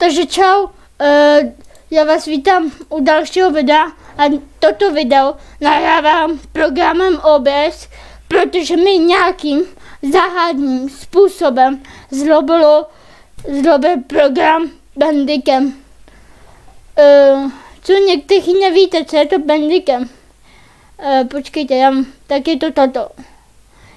Takže čau, uh, já vás vítám u dalšího videa a toto video nahrávám programem OBS, protože mi nějakým záhadným způsobem zlobilo, zlobil program Bandicam. Uh, co někteří nevíte, co je to Bandicam? Uh, počkejte, já, tak je to toto.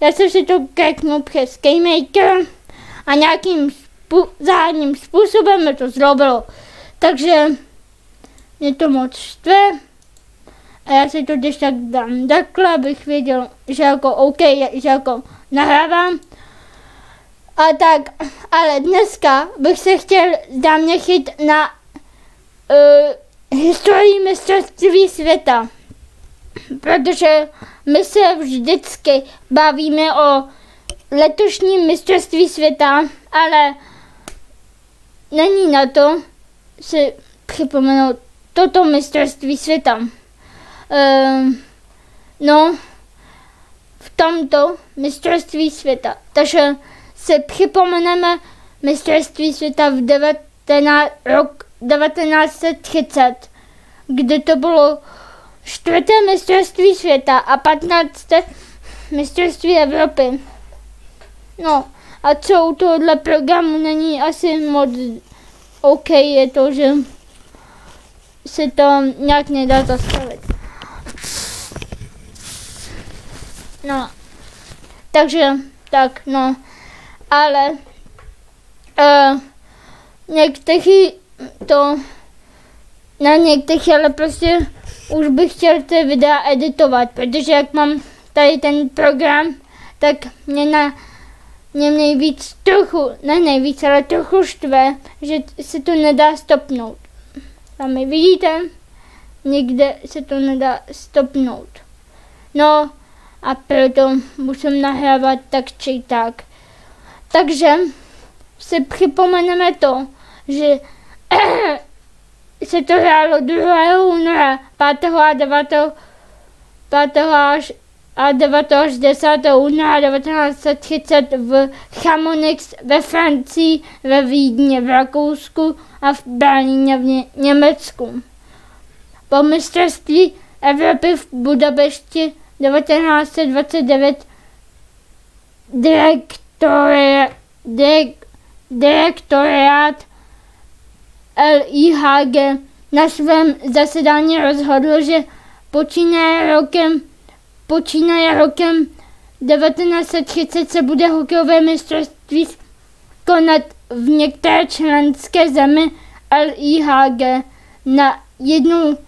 Já jsem si to kreknul přes Keymaker a nějakým záhadným způsobem mi to zrobilo. Takže mě to moc štve. A já si to když tak dám takhle, abych věděl, že jako OK, že jako nahrávám. A tak, ale dneska bych se chtěl zaměřit na uh, historii mistrovství světa. Protože my se vždycky bavíme o letošním mistrovství světa, ale není na to si připomenout toto mistrovství světa. Uh, no, v tomto mistrovství světa. Takže si připomeneme mistrovství světa v 19, rok 1930, kdy to bylo čtvrté mistrovství světa a 15. mistrovství Evropy. No a co u tohohle programu není asi moc OK, je to, že se to nějak nedá zastavit. No, takže tak, no, ale uh, někteří to na některých, ale prostě už bych chtěl ty videa editovat, protože jak mám tady ten program, tak mě na mě nejvíc trochu, ne nejvíc, ale trochu štve, že se to nedá stopnout. Sami vidíte, nikde se to nedá stopnout. No a proto musím nahrávat tak či tak. Takže si připomeneme to, že se to hrálo 2. února, 5. a 9. 5. až a 9. až 10. února 1930 v Chamonix ve Francii, ve Vídně v Rakousku a v Berlíně v Ně- Německu. Po mistrovství Evropy v Budapešti 1929 direktore, direk, direktoriát LIHG na svém zasedání rozhodl, že počínaje rokem, počínaje rokem 1930 se bude hokejové mistrovství konat v některé členské zemi LIHG na jednu,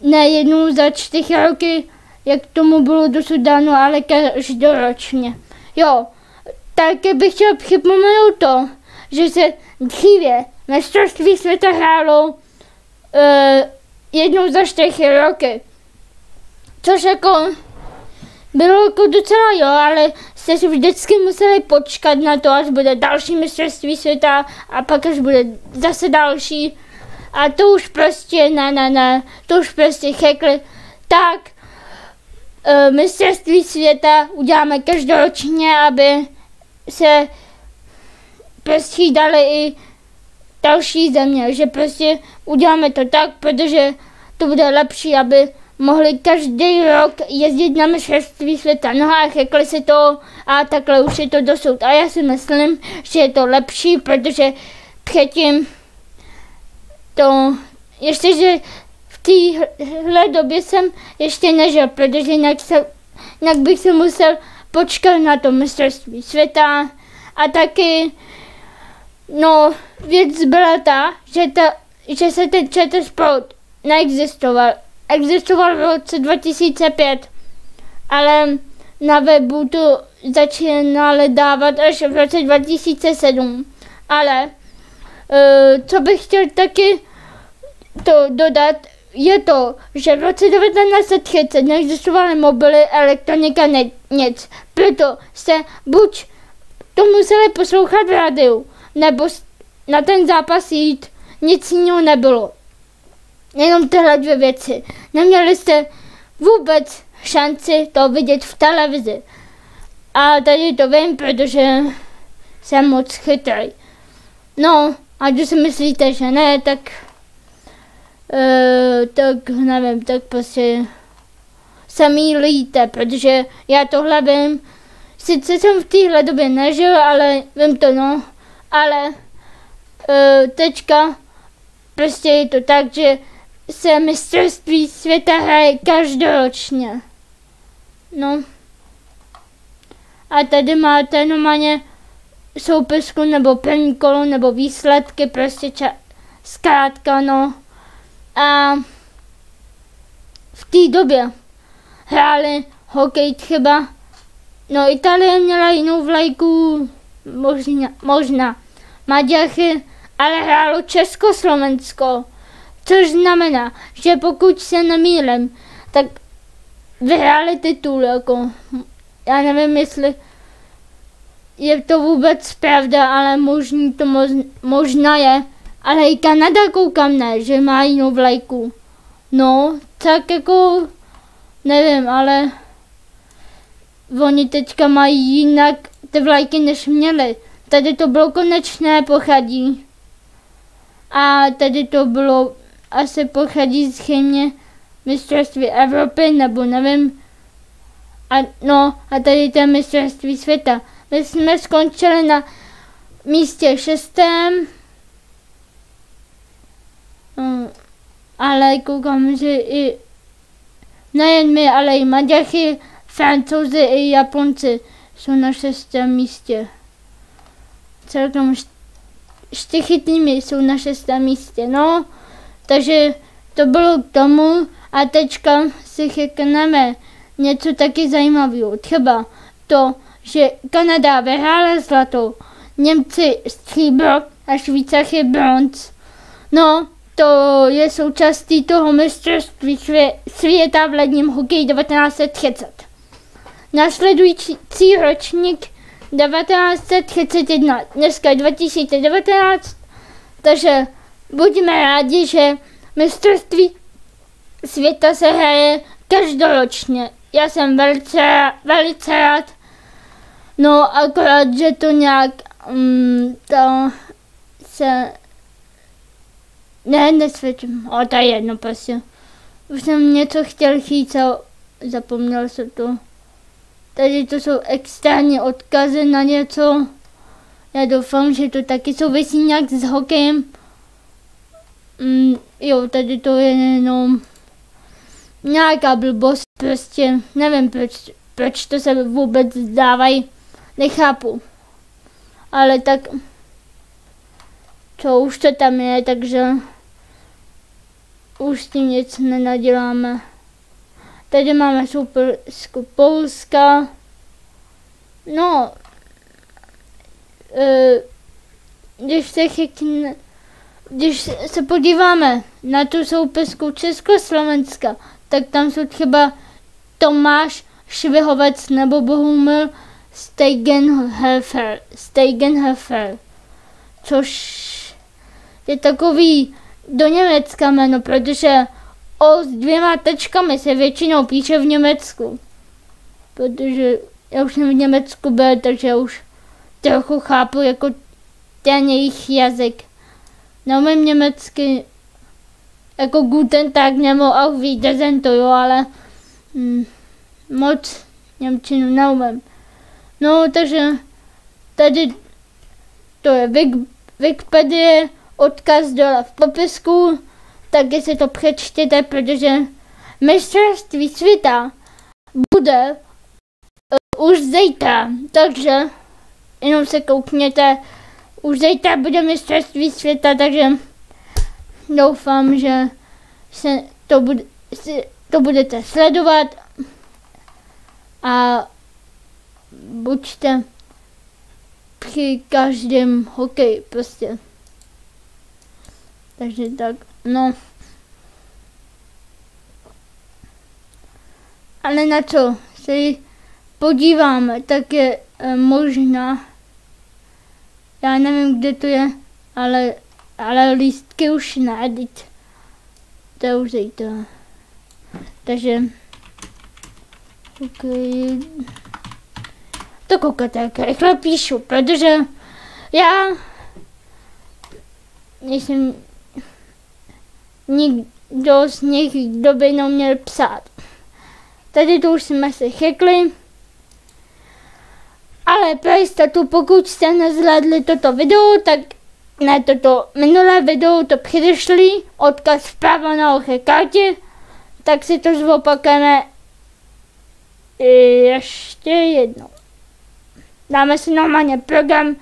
ne jednou za čtyři roky, jak tomu bylo dosud dáno, ale každoročně. Jo, také bych chtěl připomenout to, že se dříve mistrovství světa hrálo uh, jednou za čtyři roky. Což jako bylo jako docela jo, ale jste si vždycky museli počkat na to, až bude další mistrovství světa a pak až bude zase další. A to už prostě, ne, ne, ne, to už prostě chekli. Tak, uh, mistrovství světa uděláme každoročně, aby se prostě dali i další země, že prostě uděláme to tak, protože to bude lepší, aby mohli každý rok jezdit na mistrovství světa. No a řekli si to a takhle už je to dosud. A já si myslím, že je to lepší, protože předtím to, ještě, že v téhle době jsem ještě nežil, protože jinak, se, jinak bych se musel počkat na to mistrovství světa a taky No, věc byla ta, že, ta, že se ten ČT Sport neexistoval. Existoval v roce 2005, ale na webu to začínali dávat až v roce 2007. Ale uh, co bych chtěl taky to dodat, je to, že v roce 1930 neexistovaly mobily, elektronika, ne, nic. Proto se buď to museli poslouchat v rádiu, nebo na ten zápas jít. Nic jiného nebylo. Jenom tyhle dvě věci. Neměli jste vůbec šanci to vidět v televizi. A tady to vím, protože jsem moc chytrý. No, A když si myslíte, že ne, tak uh, tak nevím, tak prostě se mýlíte, protože já tohle vím, sice jsem v téhle době nežil, ale vím to no, ale uh, teďka prostě je to tak, že se mistrovství světa hraje každoročně. No. A tady máte normálně soupisku nebo první kolo nebo výsledky, prostě ča- zkrátka, no. A v té době hráli hokej třeba, no Itálie měla jinou vlajku, možná, možná Maďachy, ale hrálo Československo, což znamená, že pokud se nemýlím, tak vyhráli titul, jako, já nevím, jestli je to vůbec pravda, ale možný to mož, možná je. Ale i Kanada koukám ne, že má jinou vlajku. No, tak jako, nevím, ale oni teďka mají jinak ty vlajky, než měli. Tady to bylo konečné pochadí. A tady to bylo asi pochadí schémě mistrovství Evropy, nebo nevím. A no, a tady to je mistrovství světa. My jsme skončili na místě šestém. Mm, ale koukám, že i nejen my, ale i Maďachy, Francouzi i Japonci jsou na šestém místě. Celkem štychytnými jsou na šestém místě, no. Takže to bylo k tomu a teďka si chykneme něco taky zajímavého. Třeba to, že Kanada vyhrála zlato, Němci stříbro a Švýcaři bronz. No, to je součástí toho mistrovství světa v ledním hokeji 1930. Následující ročník 1931, dneska je 2019, takže buďme rádi, že mistrovství světa se hraje každoročně. Já jsem velice, velice rád, No akorát, že to nějak um, to se ne, nesvědčím, ale to je jedno prostě. Už jsem něco chtěl chýt a zapomněl se to. Tady to jsou externí odkazy na něco. Já doufám, že to taky souvisí nějak s hokejem. Mm, jo, tady to je jenom nějaká blbost, prostě nevím proč, proč to se vůbec zdávají nechápu. Ale tak, co už to tam je, takže už s tím nic nenaděláme. Tady máme super z Polska. No, e, když se chytne, když se podíváme na tu soupisku Československa, tak tam jsou třeba Tomáš Švihovec nebo Bohumil Steigenhofer, Steigenhofer, což je takový do Německa jméno, protože O s dvěma tečkami se většinou píše v Německu. Protože já už jsem v Německu byl, takže už trochu chápu jako ten jejich jazyk. Neumím německy jako Guten Tag nebo Auf Wiedersehen to jo, ale hm, moc Němčinu neumím. No, takže tady to je Wikipedia, odkaz dole v popisku, taky si to přečtěte, protože mistrovství světa bude uh, už zítra, takže jenom se koukněte, už zítra bude mistrovství světa, takže doufám, že se to, bude, si to budete sledovat a buďte při každém hokeji prostě. Takže tak, no. Ale na co se podíváme, tak je e, možná, já nevím, kde to je, ale, ale lístky už nádit. To už to. Takže, okay to koukáte, jak rychle píšu, protože já nejsem nikdo z nich, kdo by měl psát. Tady to už jsme se chekli. Ale pro jistotu, pokud jste nezhlédli toto video, tak ne toto minulé video, to předešli, odkaz vpravo na oché kartě, tak si to zopakujeme ještě jednou. Dáme si normálně program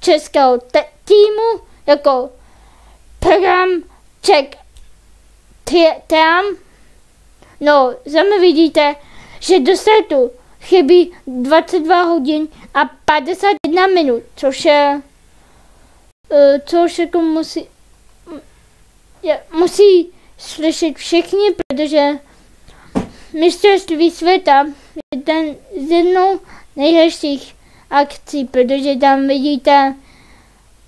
českého týmu, jako program Czech Team. No, sami vidíte, že do setu chybí 22 hodin a 51 minut, což je, uh, což jako musí, je, musí slyšet všichni, protože mistrovství světa je ten z jednou nejhezčích akcí, protože tam vidíte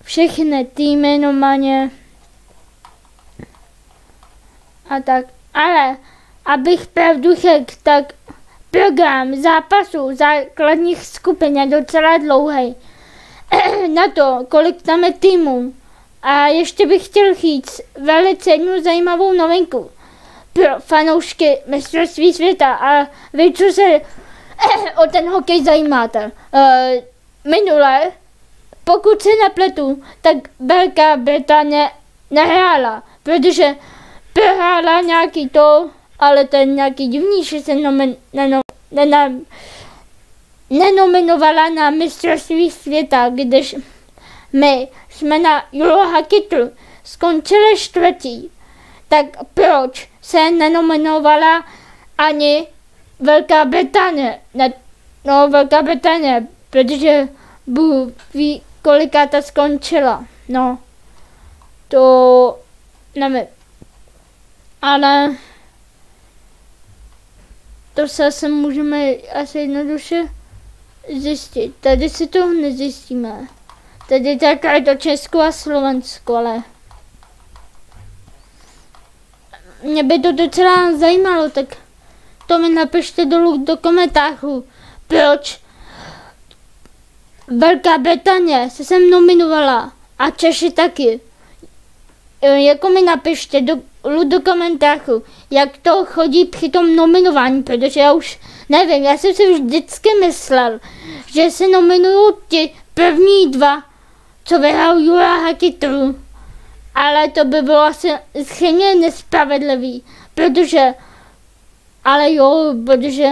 všechny týmy normálně a tak. Ale abych pravdu řekl, tak program zápasů základních skupin je docela dlouhý. Na to, kolik tam je týmů. A ještě bych chtěl říct velice jednu zajímavou novinku pro fanoušky mistrovství světa a vy, co se o ten hokej zajímáte. Uh, minule, pokud se nepletu, tak Velká Británie nehrála, protože prohrála nějaký to, ale ten nějaký divný, že se nomen, nenominovala na mistrovství světa, když my jsme na Eurohockey skončili čtvrtý. Tak proč se nenominovala ani Velká Británie? Ne, no, Velká Británie, protože Bůh ví, koliká ta skončila. No, to nevím. Ale to se asi můžeme asi jednoduše zjistit. Tady si to nezjistíme. Tady je to Česko a Slovensko, ale mě by to docela zajímalo, tak to mi napište dolů do komentářů, proč Velká Británie se sem nominovala a Češi taky. Jako mi napište do, do komentářů, jak to chodí při tom nominování, protože já už nevím, já jsem si vždycky myslel, že se nominují ti první dva, co vyhrál Jura Hakitru. Ale to by bylo asi zřejmě nespravedlivý, protože, ale jo, protože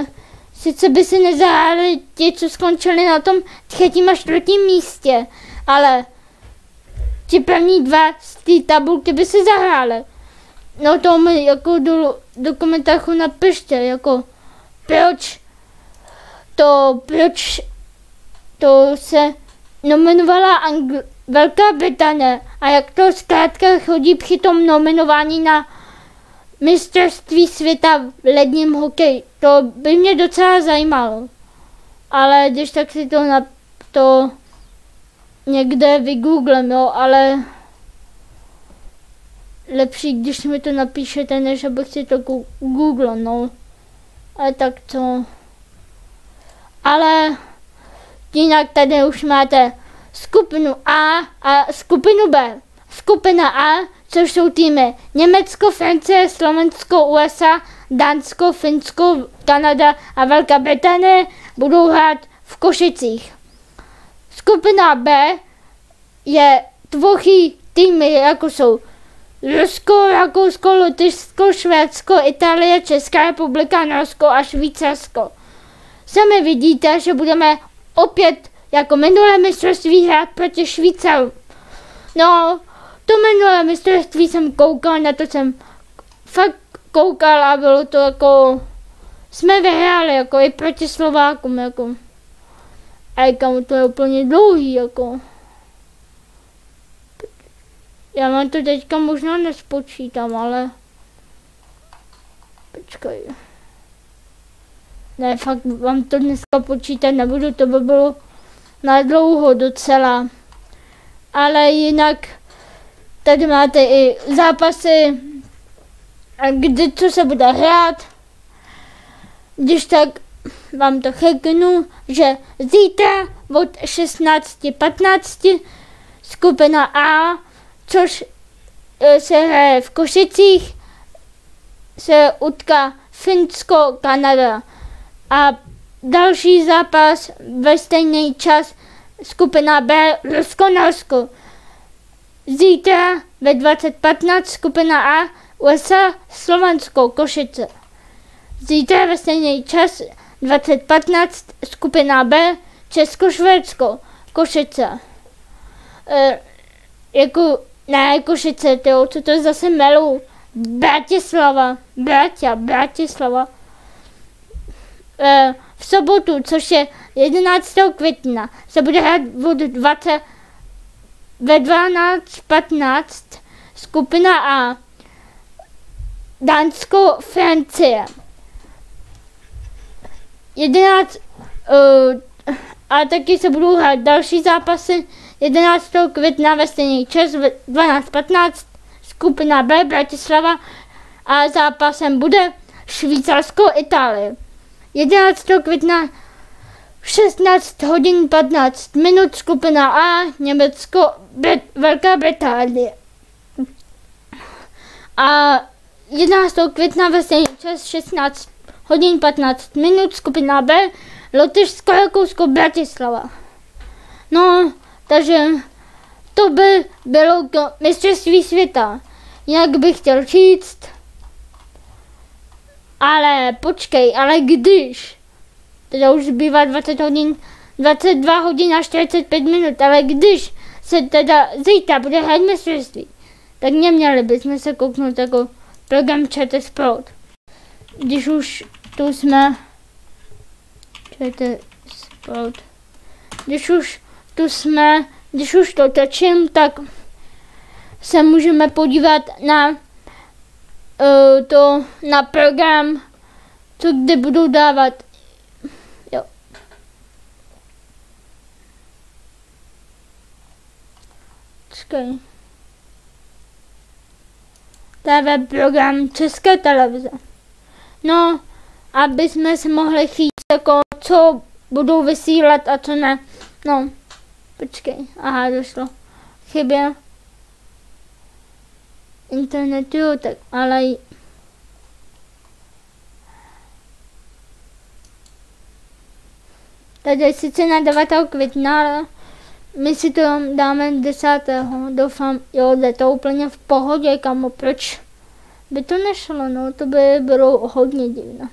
sice by si nezahráli ti, co skončili na tom třetím a čtvrtém místě, ale ti první dva z té tabulky by si zahráli. No to mi jako do, do komentářů napište, jako proč to, proč to se nominovala Angl- Velká Británie a jak to zkrátka chodí při tom nominování na mistrovství světa v ledním hokeji. To by mě docela zajímalo. Ale když tak si to na to někde vygooglem, jo, ale lepší, když mi to napíšete, než abych si to googlil, no. Ale tak to... Ale jinak tady už máte skupinu A a skupinu B. Skupina A, což jsou týmy Německo, Francie, Slovensko, USA, Dánsko, Finsko, Kanada a Velká Británie budou hrát v Košicích. Skupina B je tvoří týmy, jako jsou Rusko, Rakousko, Lotyšsko, Švédsko, Itálie, Česká republika, Norsko a Švýcarsko. Sami vidíte, že budeme opět jako minulé mistrovství hrát proti Švýcaru. No, to minulé mistrovství jsem koukal, na to jsem fakt koukal a bylo to jako, jsme vyhráli jako i proti Slovákům, jako. A říkám, to je úplně dlouhý, jako. Já mám to teďka možná nespočítám, ale... Počkej. Ne, fakt vám to dneska počítat nebudu, to by bylo na dlouho docela. Ale jinak tady máte i zápasy, kdy co se bude hrát. Když tak vám to řeknu, že zítra od 16.15 skupina A, což eh, se hraje v Košicích, se utká Finsko-Kanada. A další zápas ve stejný čas skupina B Rusko-Norsko. Zítra ve 2015 skupina A USA Slovensko Košice. Zítra ve stejný čas 2015 skupina B Česko-Švédsko Košice. E, jako, ne Košice, tyjo, co to je zase melu. Bratislava, Bratia, Bratislava. E, v sobotu, což je 11. května, se bude hrát od 20 ve 12.15 skupina A. Dánsko, Francie. 11 uh, a taky se budou hrát další zápasy 11. května ve stejný čas v 12.15 skupina B Bratislava a zápasem bude Švýcarsko, Itálie. 11. května 16 hodin 15 minut skupina A, Německo, Brit, Velká Británie. A 11. května ve stejný čas 16 hodin 15 minut skupina B, Lotyšsko, Rakousko, Bratislava. No, takže to by bylo to mistrovství světa. Jak bych chtěl říct, ale počkej, ale když, teda už zbývá 20 hodin, 22 hodin a 45 minut, ale když se teda zítra bude hrát mistrovství, tak neměli bychom se kouknout jako program ČT Sport. Když už tu jsme, ČT Sport, když už tu jsme, když už to točím, tak se můžeme podívat na uh, to, na program, co kde budou dávat. Jo. Čekaj. TV program České televize. No, aby jsme se mohli chytit, jako co budou vysílat a co ne. No, počkej, aha, došlo. Chyběl internetu, tak ale Tady sice na 9. května, ale my si to dáme 10. Doufám, jo, jde to úplně v pohodě, kamo, proč by to nešlo, no, to by bylo hodně divné.